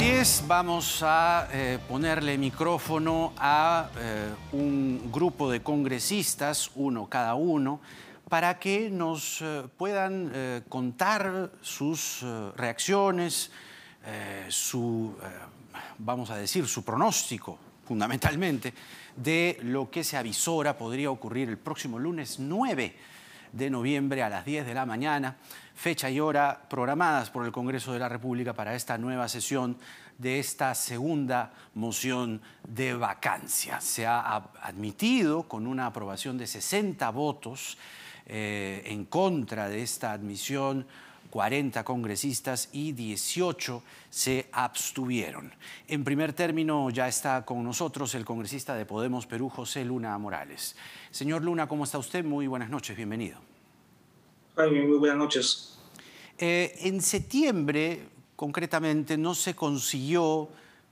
Así vamos a eh, ponerle micrófono a eh, un grupo de congresistas, uno cada uno, para que nos eh, puedan contar sus reacciones, su, vamos a decir, su pronóstico, fundamentalmente, de lo que se avisora podría ocurrir el próximo lunes 9 de noviembre a las 10 de la mañana, fecha y hora programadas por el Congreso de la República para esta nueva sesión de esta segunda moción de vacancia. Se ha admitido con una aprobación de 60 votos eh, en contra de esta admisión, 40 congresistas y 18 se abstuvieron. En primer término ya está con nosotros el congresista de Podemos Perú, José Luna Morales. Señor Luna, ¿cómo está usted? Muy buenas noches, bienvenido. Jaime, muy buenas noches. Eh, en septiembre, concretamente, no se consiguió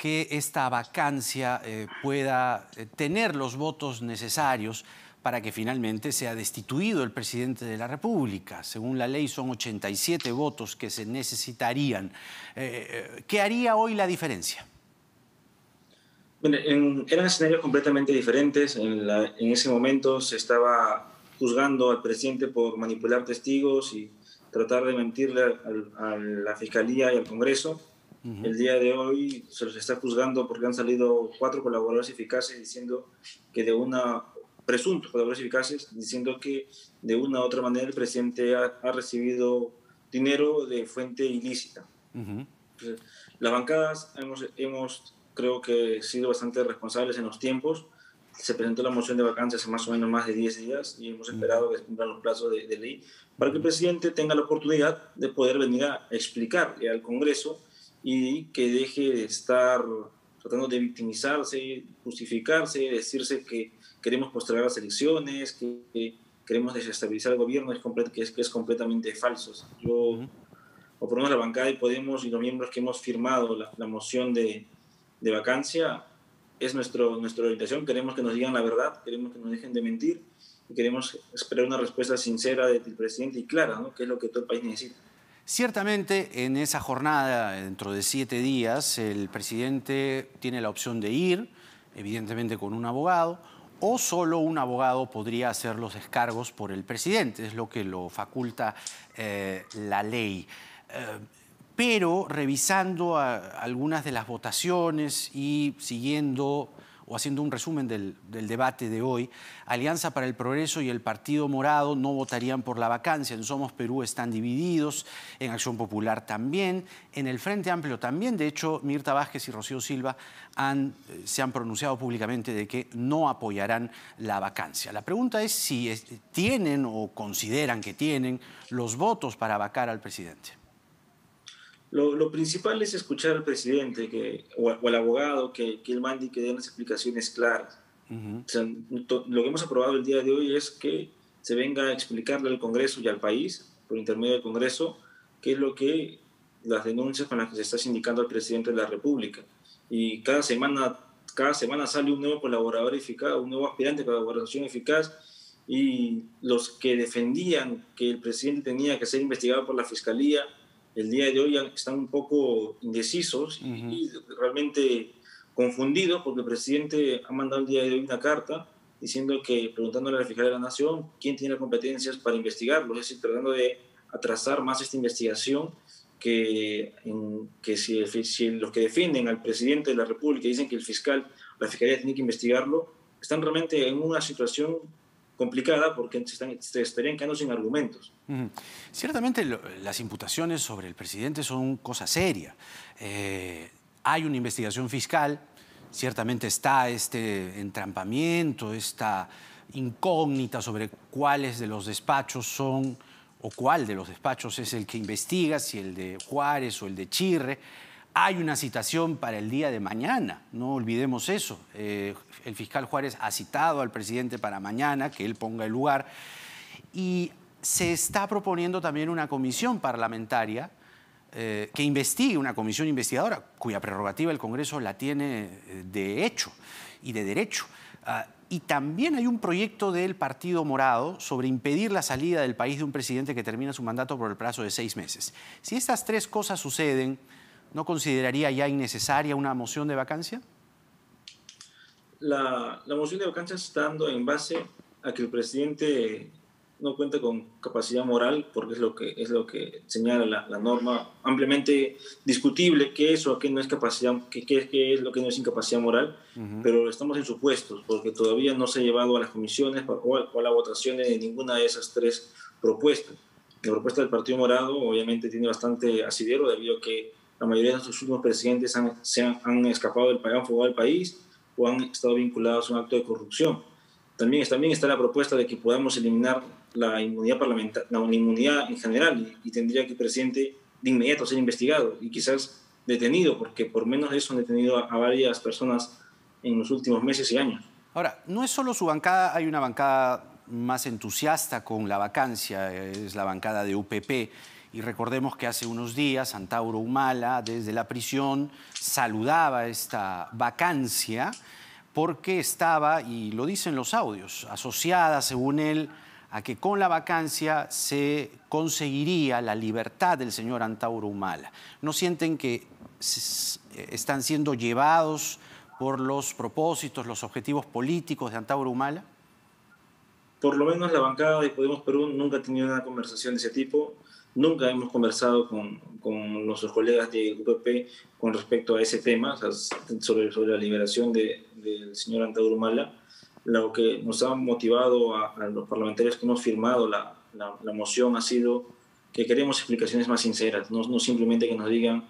que esta vacancia eh, pueda eh, tener los votos necesarios para que finalmente sea destituido el presidente de la República. Según la ley son 87 votos que se necesitarían. Eh, eh, ¿Qué haría hoy la diferencia? Bueno, en- eran escenarios completamente diferentes. En, la- en ese momento se estaba juzgando al presidente por manipular testigos y tratar de mentirle a la Fiscalía y al Congreso. El día de hoy se los está juzgando porque han salido cuatro colaboradores eficaces diciendo que de una presuntos colaboradores eficaces diciendo que de una u otra manera el presidente ha, ha recibido dinero de fuente ilícita. Ujú. Entonces, las bancadas hemos, hemos, creo que, sido bastante responsables en los tiempos. Se presentó la moción de vacancia hace más o menos más de 10 días y hemos esperado que se cumplan los plazos de, de ley para que el presidente tenga la oportunidad de poder venir a explicarle al Congreso y que deje de estar tratando de victimizarse, justificarse, decirse que queremos postergar las elecciones, que, que queremos desestabilizar el gobierno, es, que es, que es completamente falso. Yo o por lo menos la bancada de Podemos y los miembros que hemos firmado la, la moción de, de vacancia, es nuestro, nuestra orientación. Queremos que nos digan la verdad, queremos que nos dejen de mentir y queremos esperar una respuesta sincera del presidente y clara, ¿no? que es lo que todo el país necesita. Ciertamente, en esa jornada, dentro de siete días, el presidente tiene la opción de ir, evidentemente con un abogado, o solo un abogado podría hacer los descargos por el presidente, es lo que lo faculta eh, la ley. Eh, pero revisando algunas de las votaciones y siguiendo o haciendo un resumen del, debate de hoy, Alianza para el Progreso y el Partido Morado no votarían por la vacancia. En Somos Perú están divididos, en Acción Popular también, en el Frente Amplio también. De hecho, Mirta Vázquez y Rocío Silva eh, se han pronunciado públicamente de que no apoyarán la vacancia. La pregunta es si tienen o consideran que tienen los votos para vacar al presidente. Lo, lo principal es escuchar al presidente que, o, o al abogado que, que él mande y que dé unas explicaciones claras. Ujú. O sea, to- lo que hemos aprobado el día de hoy es que se venga a explicarle al Congreso y al país, por intermedio del Congreso, qué es lo que las denuncias con las que se está sindicando al presidente de la República. Y cada semana, cada semana sale un nuevo colaborador eficaz, un nuevo aspirante a colaboración eficaz, y los que defendían que el presidente tenía que ser investigado por la Fiscalía, el día de hoy están un poco indecisos y- realmente confundidos porque el presidente ha mandado el día de hoy una carta diciendo que, preguntándole a la Fiscalía de la Nación quién tiene competencias para investigarlo, es decir, tratando de atrasar más esta investigación que, en- que si los que defienden al presidente de la República dicen que el fiscal, la Fiscalía tiene que investigarlo, están realmente en una situación complicada porque se, están, se estarían quedando sin argumentos. Ciertamente lo- las imputaciones sobre el presidente son cosa seria. Eh, hay una investigación fiscal, ciertamente está este entrampamiento, esta incógnita sobre cuáles de los despachos son o cuál de los despachos es el que investiga, si el de Juárez o el de Chirre. Hay una citación para el día de mañana, no olvidemos eso. Eh, el fiscal Juárez ha citado al presidente para mañana, que él ponga el lugar. Y se está proponiendo también una comisión parlamentaria eh, que investigue, una comisión investigadora, cuya prerrogativa el Congreso la tiene eh, de hecho y de derecho. Ah, y también hay un proyecto del Partido Morado sobre impedir la salida del país de un presidente que termina su mandato por el plazo de seis meses. Si estas tres cosas suceden, ¿No consideraría ya innecesaria una moción de vacancia? La, la moción de vacancia se está dando en base a que el presidente no cuenta con capacidad moral, porque es lo que, es lo que señala la, la norma ampliamente discutible, qué es o qué no es capacidad, qué, qué, es lo que no es incapacidad moral, pero estamos en supuestos, porque todavía no se ha llevado a las comisiones o a, o a la votación de ninguna de esas tres propuestas. La propuesta del Partido Morado obviamente tiene bastante asidero debido a que la mayoría de nuestros últimos presidentes han, se han, han escapado del país, han fugado del país o han estado vinculados a un acto de corrupción. También, también está la propuesta de que podamos eliminar la inmunidad parlamentaria, la inmunidad en general y, y, tendría que el presidente de inmediato ser investigado y quizás detenido, porque por menos de eso han detenido a, a varias personas en los últimos meses y años. Ahora, no es solo su bancada, hay una bancada más entusiasta con la vacancia, es la bancada de UPP. Y recordemos que hace unos días Antauro Humala, desde la prisión, saludaba esta vacancia porque estaba, y lo dicen los audios, asociada, según él, a que con la vacancia se conseguiría la libertad del señor Antauro Humala. ¿No sienten que están siendo llevados por los propósitos, los objetivos políticos de Antauro Humala? Por lo menos la bancada de Podemos Perú nunca ha tenido una conversación de ese tipo. Nunca hemos conversado con, con nuestros colegas de UPP con respecto a ese tema, o sea, sobre, sobre la liberación del de, señor Antauro Humala lo que nos ha motivado a, a los parlamentarios que hemos firmado la, la, la, moción ha sido que queremos explicaciones más sinceras, no, no simplemente que nos digan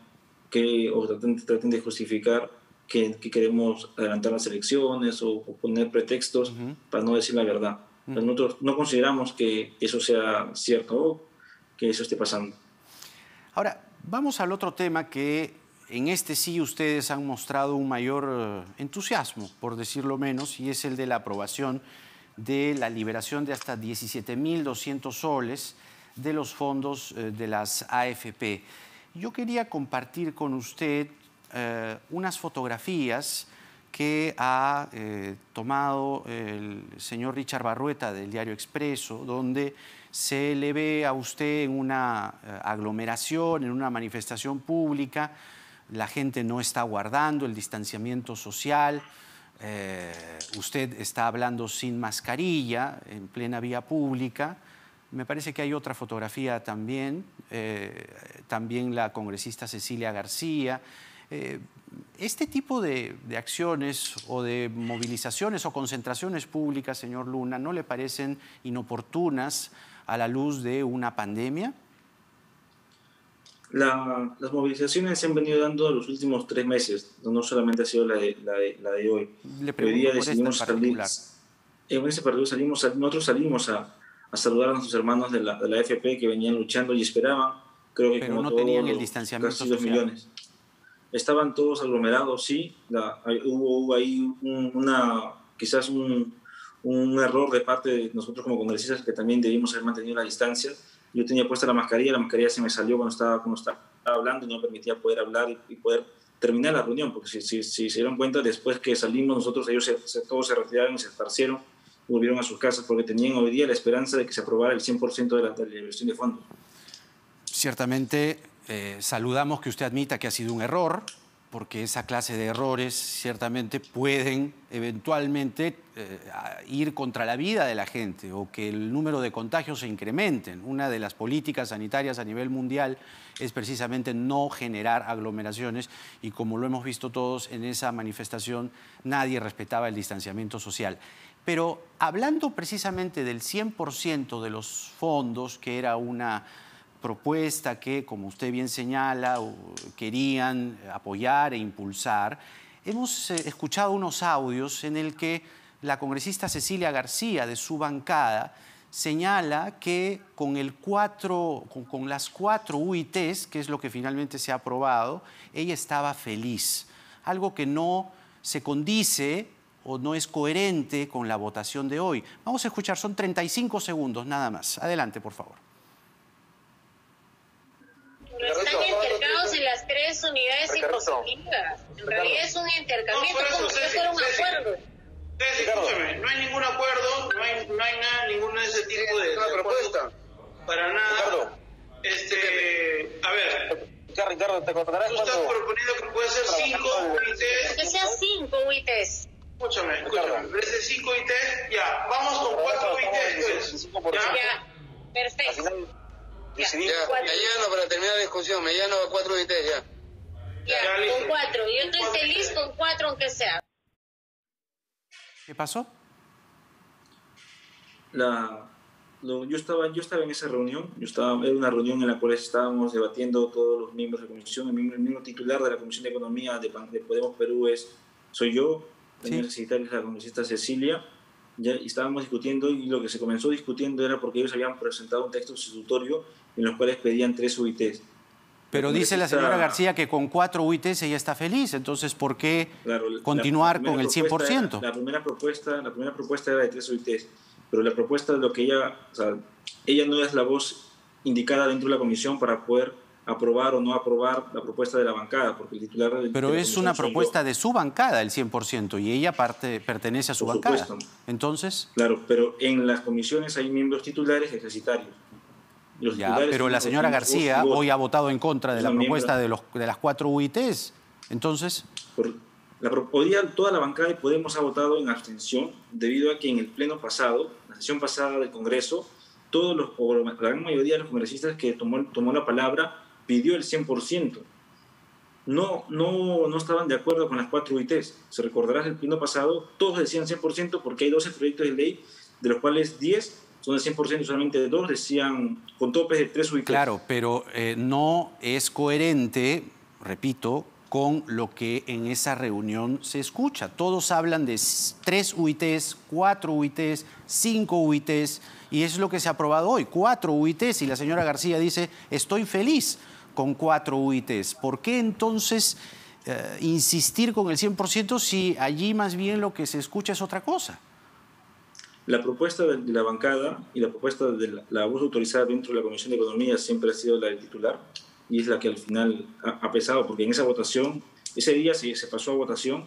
que, o traten, traten de justificar que, que, queremos adelantar las elecciones o, o poner pretextos uh -huh. para no decir la verdad. Uh -huh. Nosotros no consideramos que eso sea cierto que eso esté pasando. Ahora, vamos al otro tema que en este sí ustedes han mostrado un mayor eh, entusiasmo, por decirlo menos, y es el de la aprobación de la liberación de hasta 17.200 soles de los fondos eh, de las AFP. Yo quería compartir con usted eh, unas fotografías que ha tomado el señor Richard Barrueta del diario Expreso, donde se le ve a usted en una aglomeración, en una manifestación pública, la gente no está guardando el distanciamiento social, eh, usted está hablando sin mascarilla en plena vía pública. Me parece que hay otra fotografía también, eh, también la congresista Cecilia García. Eh, este tipo de, acciones o de movilizaciones o concentraciones públicas, señor Luna, ¿no le parecen inoportunas a la luz de una pandemia? La, las movilizaciones se han venido dando los últimos tres meses, no solamente ha sido la de, la de, la de hoy. Le hoy día decidimos salir, en ese partido salimos, nosotros salimos a, a, saludar a nuestros hermanos de la, de la FP que venían luchando y esperaban, creo que Pero como no tenían el distanciamiento casi dos millones. Estaban todos aglomerados, sí, la, hubo, hubo, ahí un, una, quizás un, un error de parte de nosotros como congresistas que también debimos haber mantenido la distancia, yo tenía puesta la mascarilla, la mascarilla se me salió cuando estaba, cuando estaba hablando y no permitía poder hablar y, y poder terminar la reunión, porque si, si, si, se dieron cuenta, después que salimos nosotros, ellos se, se, todos se retiraron y se esparcieron volvieron a sus casas porque tenían hoy día la esperanza de que se aprobara el 100% de la, de la liberación de fondos. Ciertamente, eh, saludamos que usted admita que ha sido un error, porque esa clase de errores ciertamente pueden eventualmente eh, ir contra la vida de la gente o que el número de contagios se incrementen. Una de las políticas sanitarias a nivel mundial es precisamente no generar aglomeraciones y como lo hemos visto todos en esa manifestación, nadie respetaba el distanciamiento social. Pero hablando precisamente del 100% de los fondos, que era una propuesta que, como usted bien señala, querían apoyar e impulsar, hemos eh, escuchado unos audios en el que la congresista Cecilia García, de su bancada, señala que con, el cuatro, con, con las cuatro UITs, que es lo que finalmente se ha aprobado, ella estaba feliz. Algo que no se condice o no es coherente con la votación de hoy. Vamos a escuchar, son 35 segundos nada más. Adelante, por favor. No están intercalados tres unidades impositivas. En realidad es un intercambio, no, como si fuera un acuerdo. César, escúchame, no hay ningún acuerdo, no hay, no hay nada, ninguno de ese tipo de, de propuesta. Para nada. Ricardo. Este, a ver, Ricardo, te contarás Tú estás proponiendo que puede ser 5 UITs. Que sea 5 UITs. Escúchame, escúchame. En vez de 5 UITs, ya, vamos con 4 UITs, pues. Ya. Ya, perfecto. Ya, Ya, ya. Mellano, para terminar la discusión, Mellano a 4 UITs ya. Ya, con 4. Yo estoy feliz con 4 aunque sea. ¿Qué pasó? la, lo- yo, estaba, yo estaba en esa reunión, yo estaba, era una reunión en la cual estábamos debatiendo todos los miembros de la comisión, el mismo, el mismo titular de la Comisión de Economía de, de Podemos Perú es, soy yo, la Sí. señora secretaria es la congresista Cecilia, ya, y estábamos discutiendo y lo que se comenzó discutiendo era porque ellos habían presentado un texto sustitutorio en los cuales pedían tres UITs. Pero dice la señora García que con cuatro UITs ella está feliz, entonces ¿por qué Claro, continuar con el propuesta 100%? era- la, primera propuesta, la primera propuesta era de tres OITs, pero la propuesta de lo que ella, o sea, ella no es la voz indicada dentro de la comisión para poder aprobar o no aprobar la propuesta de la bancada, porque el titular del- Pero de es una yo. propuesta de su bancada, el 100%, y ella parte, pertenece a su Por bancada. supuesto. Entonces, Claro, pero en las comisiones hay miembros titulares y ejercitarios. Ya, pero la señora García hoy ha votado en contra de la propuesta de, los, de las cuatro UITs. Entonces, Por- la, pro- hoy día toda la bancada de Podemos ha votado en abstención debido a que en el pleno pasado, la sesión pasada del Congreso, todos los, o la gran mayoría de los congresistas que tomó, tomó la palabra pidió el 100%. No, no, no estaban de acuerdo con las cuatro UITs. Se recordarás el pleno pasado, todos decían 100% porque hay 12 proyectos de ley, de los cuales 10 son del 100% y solamente dos decían con topes de 3 UITs. claro, pero eh, no es coherente, repito, con lo que en esa reunión se escucha. Todos hablan de tres UITs, cuatro UITs, cinco UITs, y es lo que se ha aprobado hoy, cuatro UITs, y la señora García dice, estoy feliz con cuatro UITs. ¿Por qué entonces eh, insistir con el 100% si allí más bien lo que se escucha es otra cosa? La propuesta de la bancada y la propuesta de la, la voz autorizada dentro de la Comisión de Economía siempre ha sido la del titular y es la que al final ha, ha pesado, porque en esa votación, ese día se, se pasó a votación,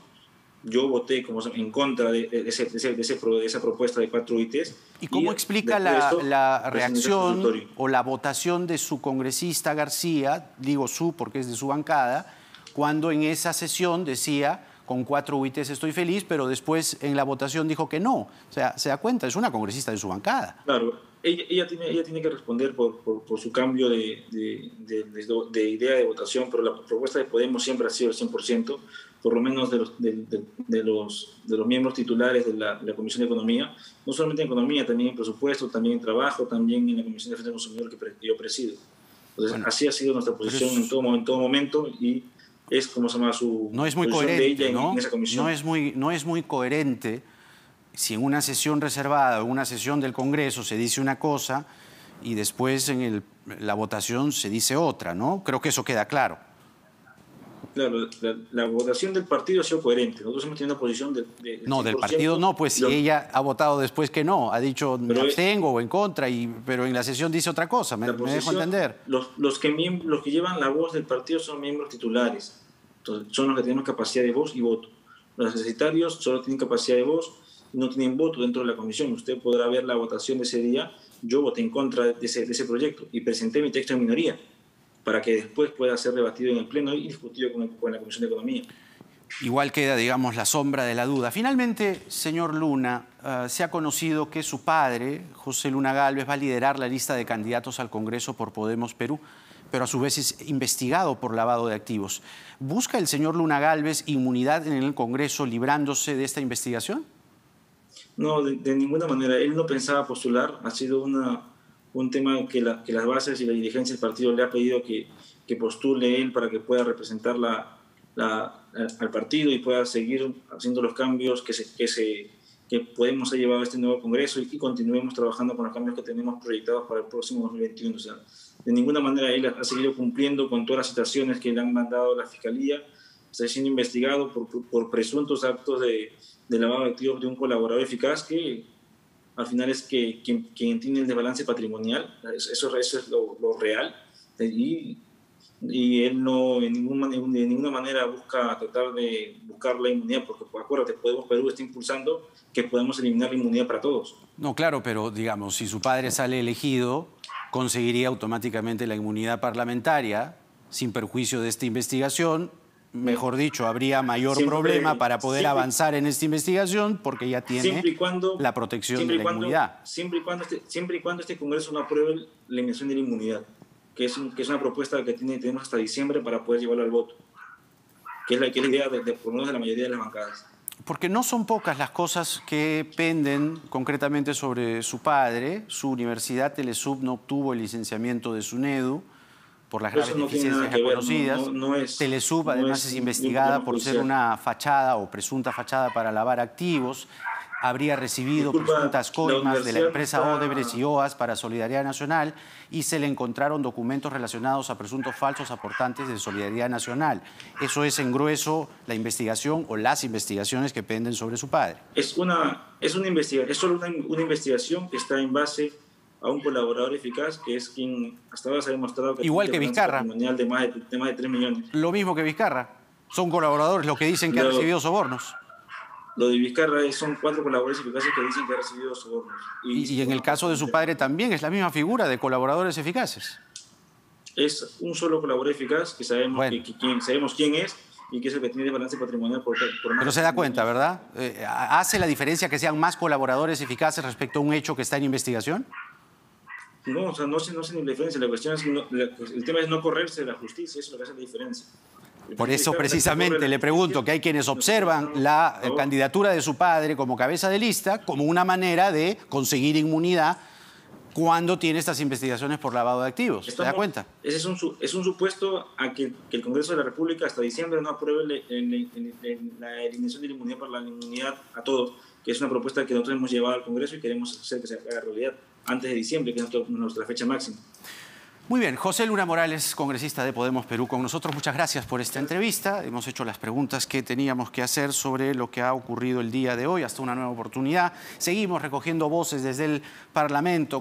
yo voté como en contra de, ese- de ese- de esa propuesta de cuatro ITs. ¿Y cómo explica después de la, la reacción o la votación de su congresista García, digo su porque es de su bancada, cuando en esa sesión decía con cuatro UITs estoy feliz, pero después en la votación dijo que no? O sea, se da cuenta, es una congresista de su bancada. Claro, ella, ella, tiene, ella tiene que responder por, por, por su cambio de, de, de- de- de idea de votación, pero la propuesta de Podemos siempre ha sido el 100%, por lo menos de los, los, de los miembros titulares de la, la Comisión de Economía, no solamente en Economía, también en Presupuesto, también en Trabajo, también en la Comisión de Defensa del Consumidor que yo presido. Entonces, Bueno, así ha sido nuestra posición es- en, todo, en todo momento y es como se llama su No es muy coherente, ¿no? en esa comisión. No es muy, no es muy coherente si en una sesión reservada, en una sesión del Congreso se dice una cosa y después en el- la votación se dice otra, ¿no? Creo que eso queda claro. Claro, la, la votación del partido ha sido coherente. Nosotros hemos tenido una posición de, No, del 100%, partido no, pues si ella ha votado después que no, ha dicho me Pero es- abstengo o en contra, y, pero en la sesión dice otra cosa, me, me dejo entender. Los, los, que los que llevan la voz del partido son miembros titulares. Entonces, son los que tienen capacidad de voz y voto. Los necesitarios solo tienen capacidad de voz y no tienen voto dentro de la comisión. Usted podrá ver la votación de ese día. Yo voté en contra de ese, proyecto y presenté mi texto en minoría para que después pueda ser debatido en el Pleno y discutido con, con la Comisión de Economía. Igual queda, digamos, la sombra de la duda. Finalmente, señor Luna, eh, se ha conocido que su padre, José Luna Galvez, va a liderar la lista de candidatos al Congreso por Podemos Perú, pero a su vez es investigado por lavado de activos. ¿Busca el señor Luna Galvez inmunidad en el Congreso librándose de esta investigación? No, de, ninguna manera. Él no pensaba postular. Ha sido una, un tema que, la- que las bases y la dirigencia del partido le ha pedido que, que postule él para que pueda representar la, la- al partido y pueda seguir haciendo los cambios que, se, que, se, que Podemos ha llevado a este nuevo Congreso y que continuemos trabajando con los cambios que tenemos proyectados para el próximo 2021. O sea, de ninguna manera él ha seguido cumpliendo con todas las citaciones que le han mandado la Fiscalía. Está siendo investigado por, por presuntos actos de, de lavado de activos de un colaborador eficaz que al final es que quien, quien tiene el desbalance patrimonial, eso, eso es lo, lo real, y, y él no en ninguna, de ninguna manera busca tratar de buscar la inmunidad, porque pues, acuérdate, Podemos Perú está impulsando que podemos eliminar la inmunidad para todos. No, claro, pero digamos, si su padre sale elegido, conseguiría automáticamente la inmunidad parlamentaria sin perjuicio de esta investigación, mejor dicho, habría mayor Siempre- problema para poder siempre- avanzar en esta investigación porque ya tiene cuando, la protección de la cuando- inmunidad. Siempre y, cuando este, siempre y cuando este Congreso no apruebe la eliminación de la inmunidad, que es, un- que es una propuesta que tiene, tenemos hasta diciembre para poder llevarlo al voto, que es la, que es la idea de, de, por lo menos de la mayoría de las bancadas. Porque no son pocas las cosas que penden concretamente sobre su padre. Su universidad, Telesub, no obtuvo el licenciamiento de SUNEDU por las graves no deficiencias que ver, conocidas. no- no- no es- Telesub, además, es investigada por ser una fachada o presunta fachada para lavar activos. Habría recibido Disculpa, presuntas coimas de la empresa está- Odebrecht y OAS para Solidaridad Nacional y se le encontraron documentos relacionados a presuntos falsos aportantes de Solidaridad Nacional. Eso es en grueso la investigación o las investigaciones que penden sobre su padre. Es, una, es, una investiga es solo una, una investigación que está en base a un colaborador eficaz, que es quien hasta ahora se ha demostrado que Igual que Vizcarra. de más de, de más de 3 millones. Lo mismo que Vizcarra. Son colaboradores los que dicen que han recibido sobornos. Lo de Vizcarra son cuatro colaboradores eficaces que dicen que ha recibido sobornos. Y, y en el caso de su padre también es la misma figura de colaboradores eficaces. Es un solo colaborador eficaz que sabemos, Bueno. que, que- quién, sabemos quién es y que es el que tiene balance patrimonial por, por más Pero se da 3 cuenta. ¿verdad? Eh, ¿Hace la diferencia que sean más colaboradores eficaces respecto a un hecho que está en investigación? No, o sea, no se, no se ni la diferencia. La cuestión es no- la- el tema es no correrse de la justicia, eso es lo que hace la diferencia. Por El eso precisamente le pregunto que hay quienes observan la eh, candidatura de su padre como cabeza de lista como una manera de conseguir inmunidad cuando tiene estas investigaciones por lavado de activos. ¿Se da Estamos- cuenta? Ese es un, su- es un supuesto a que, que el Congreso de la República hasta diciembre no apruebe le- en- en- en la eliminación de la inmunidad por la inmunidad a todos, que es una propuesta que nosotros hemos llevado al Congreso y queremos hacer que se haga realidad antes de diciembre, que es nuestra fecha máxima. Muy bien, José Luna Morales, congresista de Podemos Perú, con nosotros. Muchas gracias por esta entrevista. Hemos hecho las preguntas que teníamos que hacer sobre lo que ha ocurrido el día de hoy. Hasta una nueva oportunidad. Seguimos recogiendo voces desde el Parlamento.